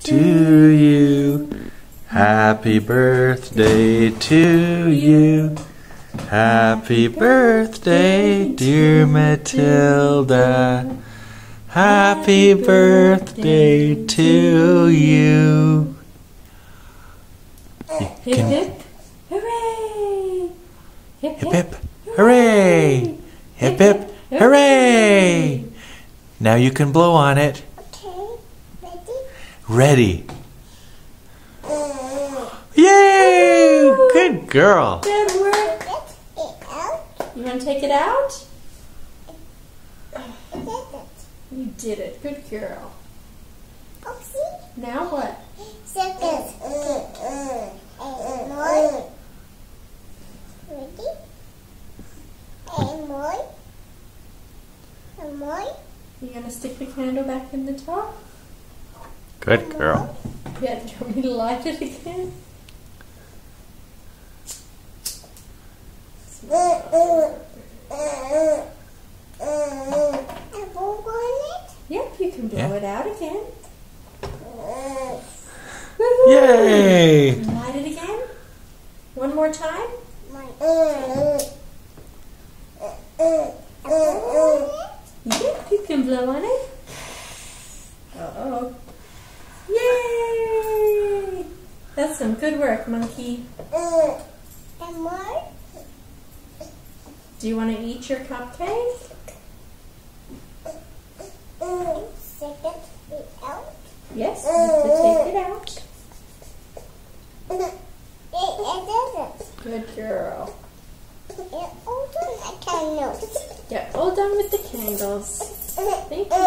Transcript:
to you. Happy birthday to you. Happy birthday, dear Matilda. Happy birthday to you. Hip hip, hooray! Hip Hip hip, hooray! Hip hip, hooray! Now you can blow on it. Okay, ready? Ready. Yay! Good girl. Good work. You want to take it out? Get it. You did it. Good girl. Oopsie. Now what? Second. Okay. More. Ready? And more. And more. You gonna stick the candle back in the top? Good girl. Yeah. Do you want me to light it again? And blow on it. Yep. You can blow Yeah. it out again. Yay! Light it again. One more time. Yep. You can blow on it. Uh oh. Yay! That's some good work, monkey. Uh, and more. Do you want to eat your cupcake? Uh, second. It out. Yes. You uh, have to take it out. It, it isn't. Good girl. It open. I can't. Yeah, all done with the candles. Thank you.